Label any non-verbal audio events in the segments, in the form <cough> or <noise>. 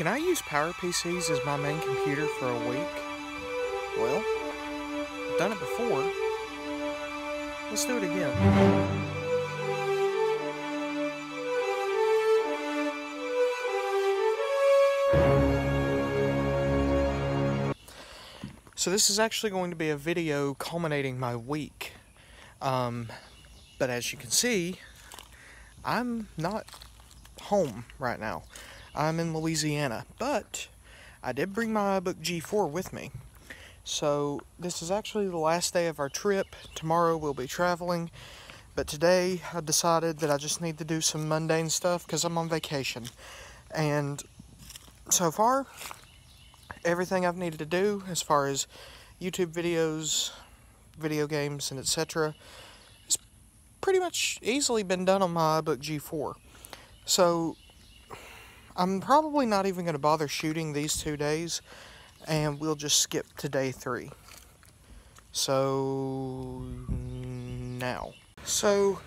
Can I use PowerPCs as my main computer for a week? Well, I've done it before. Let's do it again. So this is actually going to be a video culminating my week. Um, but as you can see, I'm not home right now. I'm in Louisiana, but I did bring my iBook G4 with me. So this is actually the last day of our trip. Tomorrow we'll be traveling, but today I decided that I just need to do some mundane stuff because I'm on vacation. And so far, everything I've needed to do as far as YouTube videos, video games, and etc. has pretty much easily been done on my iBook G4. So I'm probably not even going to bother shooting these two days, and we'll just skip to day three. So, now. So,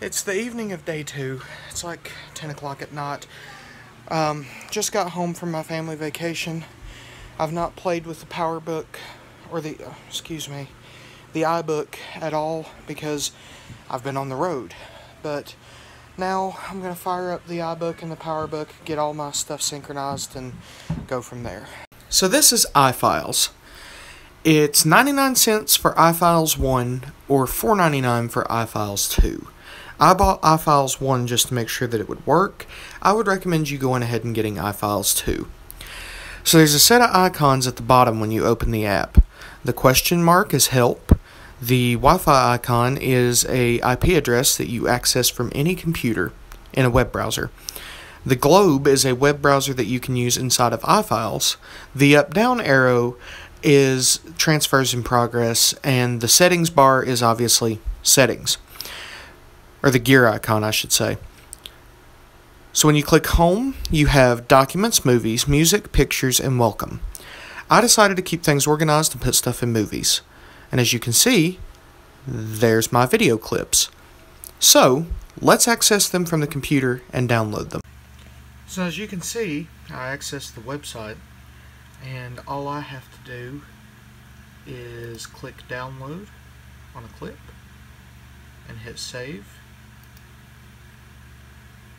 it's the evening of day two. It's like 10 o'clock at night. Um, just got home from my family vacation. I've not played with the PowerBook, or the, uh, excuse me, the iBook at all because I've been on the road. But now I'm going to fire up the iBook and the PowerBook, get all my stuff synchronized, and go from there. So this is iFiles. It's 99 cents for iFiles 1 or $4.99 for iFiles 2. I bought iFiles 1 just to make sure that it would work. I would recommend you going ahead and getting iFiles 2. So there's a set of icons at the bottom when you open the app. The question mark is help. The Wi-Fi icon is a IP address that you access from any computer in a web browser. The globe is a web browser that you can use inside of iFiles. The up-down arrow is transfers in progress, and the settings bar is obviously settings. Or the gear icon, I should say. So when you click home, you have documents, movies, music, pictures, and welcome. I decided to keep things organized and put stuff in movies. And as you can see, there's my video clips. So, let's access them from the computer and download them. So as you can see, I access the website and all I have to do is click download on a clip and hit save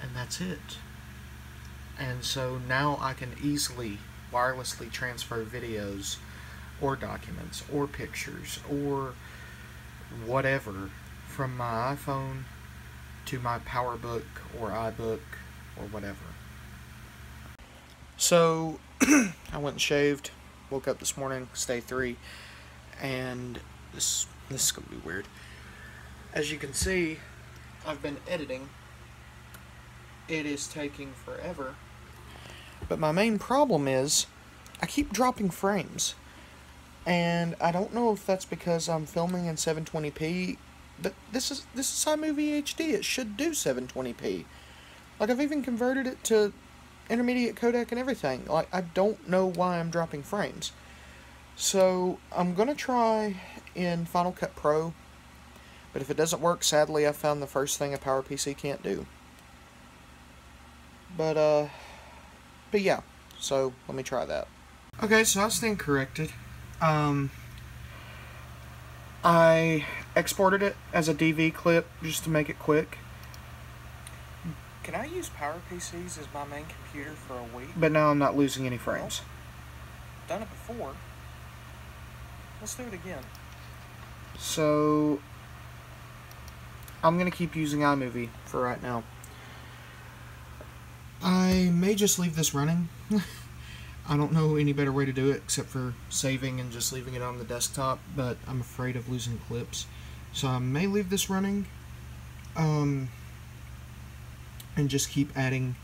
and that's it. And so now I can easily wirelessly transfer videos or documents or pictures or whatever from my iPhone to my PowerBook or iBook or whatever. So <clears throat> I went and shaved, woke up this morning, stay three, and this this is gonna be weird. As you can see, I've been editing. It is taking forever. But my main problem is I keep dropping frames and I don't know if that's because I'm filming in 720p, but this is this is iMovie HD. It should do 720p. Like I've even converted it to intermediate codec and everything. Like I don't know why I'm dropping frames. So I'm gonna try in Final Cut Pro, but if it doesn't work, sadly I found the first thing a PowerPC can't do. But uh, but yeah. So let me try that. Okay, so I stand corrected. Um, I exported it as a DV clip just to make it quick. Can I use PowerPCs as my main computer for a week? But now I'm not losing any frames. Well, done it before. Let's do it again. So, I'm going to keep using iMovie for right now. I may just leave this running. <laughs> I don't know any better way to do it except for saving and just leaving it on the desktop, but I'm afraid of losing clips. So I may leave this running um, and just keep adding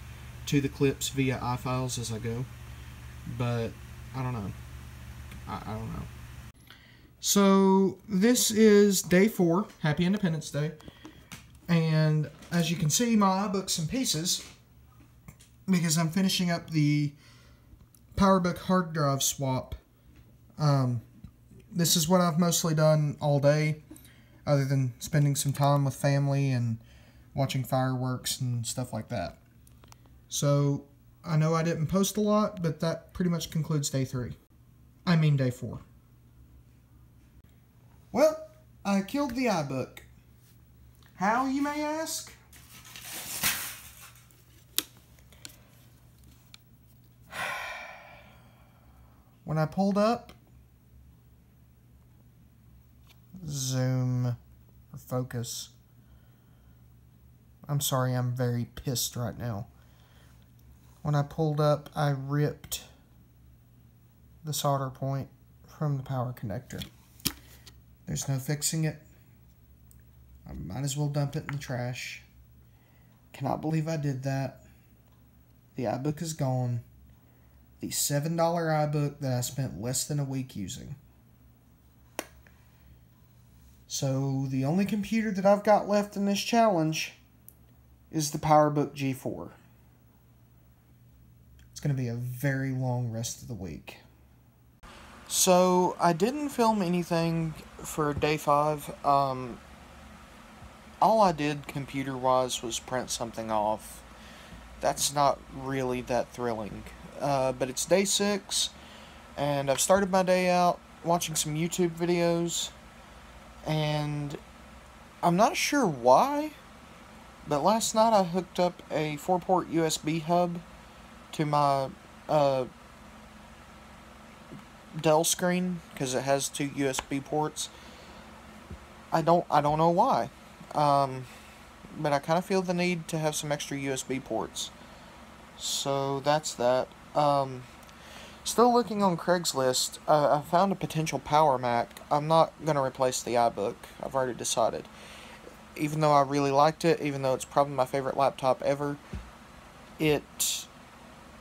to the clips via iFiles as I go. But I don't know. I, I don't know. So this is day four, Happy Independence Day. And as you can see, my iBooks and pieces, because I'm finishing up the PowerBook hard drive swap. Um, this is what I've mostly done all day, other than spending some time with family and watching fireworks and stuff like that. So I know I didn't post a lot, but that pretty much concludes day three. I mean day four. Well, I killed the iBook. How, you may ask? When I pulled up, zoom or focus. I'm sorry, I'm very pissed right now. When I pulled up, I ripped the solder point from the power connector. There's no fixing it. I might as well dump it in the trash. Cannot believe I did that. The iBook is gone. The $7 iBook that I spent less than a week using. So the only computer that I've got left in this challenge is the PowerBook G4. It's going to be a very long rest of the week. So I didn't film anything for day five. Um, all I did computer wise was print something off. That's not really that thrilling. Uh, but it's day six, and I've started my day out watching some YouTube videos, and I'm not sure why, but last night I hooked up a 4 port USB hub to my uh, Dell screen because it has two USB ports. I don't I don't know why. Um, but I kind of feel the need to have some extra USB ports. So that's that. Um, still looking on Craigslist. Uh, I found a potential Power Mac. I'm not going to replace the iBook. I've already decided. Even though I really liked it, even though it's probably my favorite laptop ever, it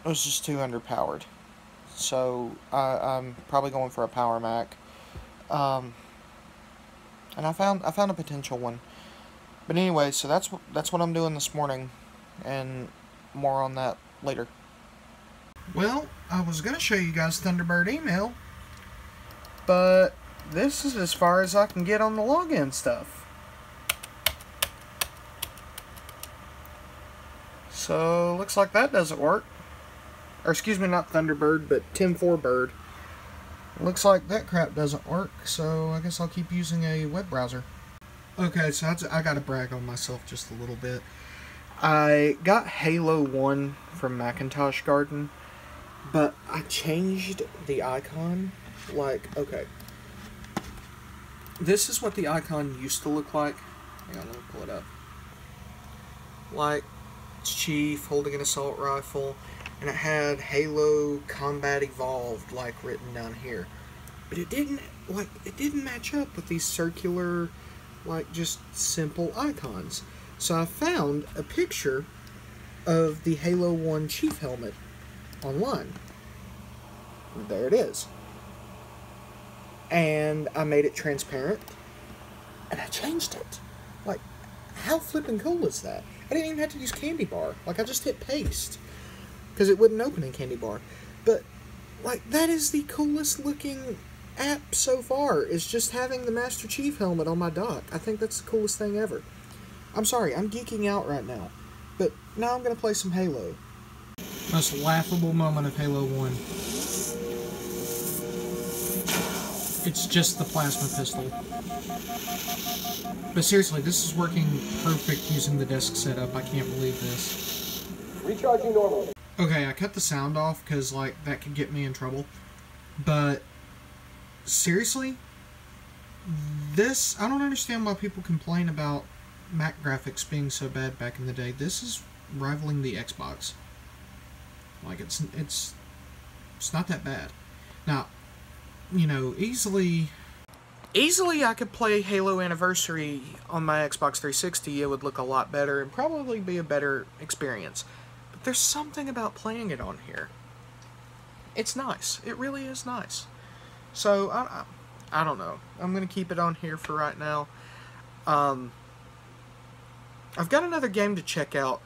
was just too underpowered. So I, am probably going for a Power Mac. Um, and I found I found a potential one. But anyway, so that's that's what I'm doing this morning, and more on that later. Well, I was going to show you guys Thunderbird email, but this is as far as I can get on the login stuff. So, looks like that doesn't work. Or, excuse me, not Thunderbird, but TenFourBird. Looks like that crap doesn't work, so I guess I'll keep using a web browser. Okay, so I gotta brag on myself just a little bit. I got Halo 1 from Macintosh Garden. But I changed the icon. Like, okay. This is what the icon used to look like. Hang on, let me pull it up. Like, Chief holding an assault rifle, and it had Halo Combat Evolved, like, written down here. But it didn't, like, it didn't match up with these circular, like, just simple icons. So I found a picture of the Halo 1 Chief helmet online. There it is. And I made it transparent, and I changed it. Like, how flipping cool is that? I didn't even have to use CandyBar. Like, I just hit paste. Because it wouldn't open in CandyBar. But, like, that is the coolest looking app so far, is just having the Master Chief helmet on my dock. I think that's the coolest thing ever. I'm sorry, I'm geeking out right now. But now I'm going to play some Halo most laughable moment of Halo 1. It's just the plasma pistol. But seriously, this is working perfect using the desk setup. I can't believe this. Recharging normal. Okay, I cut the sound off because, like, that could get me in trouble. But, seriously? This, I don't understand why people complain about Mac graphics being so bad back in the day. This is rivaling the Xbox. Like it's it's it's not that bad. Now, you know, easily easily I could play Halo Anniversary on my Xbox 360. It would look a lot better and probably be a better experience. But there's something about playing it on here. It's nice. It really is nice. So I, I, I don't know. I'm gonna keep it on here for right now. Um, I've got another game to check out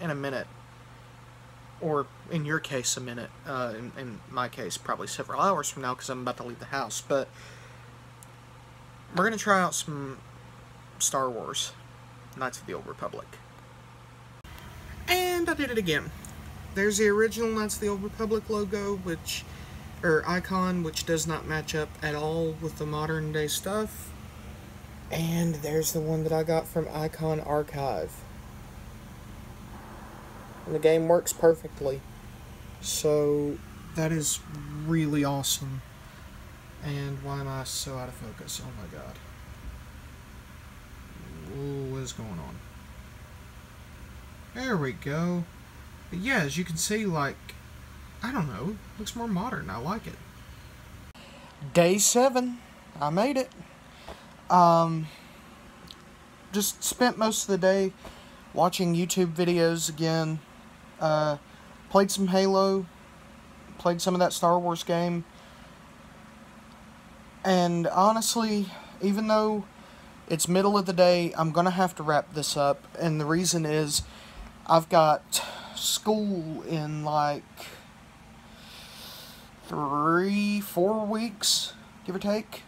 in a minute or in your case, a minute. Uh, in, in my case, probably several hours from now because I'm about to leave the house. But we're going to try out some Star Wars Knights of the Old Republic. And I did it again. there's the original, Knights of the Old Republic logo, which, or icon, which does not match up at all with the modern day stuff. And there's the one that I got from Icon Archive. And the game works perfectly. So, that is really awesome. And why am I so out of focus? Oh my god. What is going on? There we go. But yeah, as you can see, like, I don't know, looks more modern. I like it. Day seven. I made it. Um, just spent most of the day watching YouTube videos again. Uh, played some Halo. Played some of that Star Wars game. And honestly, even though it's middle of the day, I'm going to have to wrap this up. And the reason is I've got school in like three, four weeks, give or take.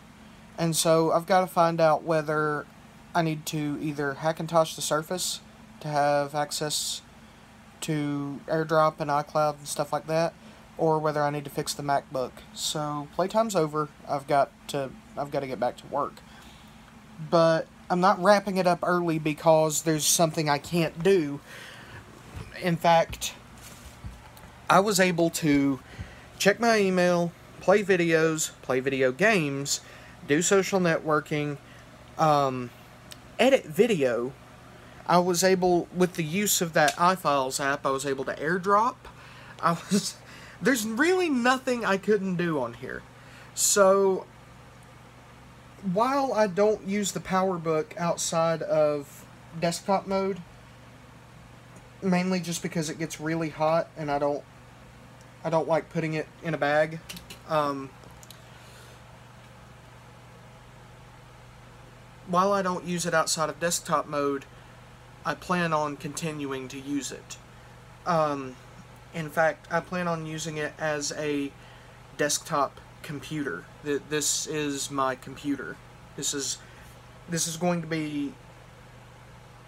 And so I've got to find out whether I need to either Hackintosh the Surface to have access to AirDrop and iCloud and stuff like that, or whether I need to fix the MacBook. So playtime's over. I've got to I've got to get back to work. But I'm not wrapping it up early because there's something I can't do. In fact, I was able to check my email, play videos, play video games, do social networking, um, edit video. I was able, with the use of that iFiles app, I was able to airdrop. I was <laughs> there's really nothing I couldn't do on here. So, while I don't use the PowerBook outside of desktop mode, mainly just because it gets really hot and I don't I don't like putting it in a bag. Um, while I don't use it outside of desktop mode, I plan on continuing to use it. Um, in fact, I plan on using it as a desktop computer. This is my computer. This is this is going to be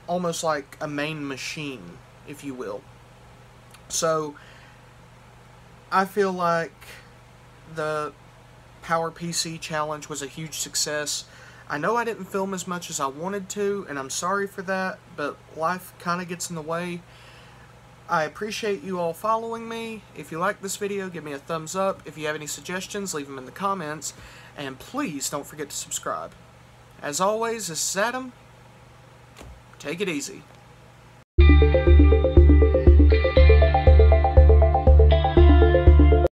almost like a main machine, if you will. So I feel like the Power PC challenge was a huge success. I know I didn't film as much as I wanted to, and I'm sorry for that, but life kind of gets in the way. I appreciate you all following me. If you like this video, give me a thumbs up. If you have any suggestions, leave them in the comments. And please don't forget to subscribe. As always, this is Adam. Take it easy.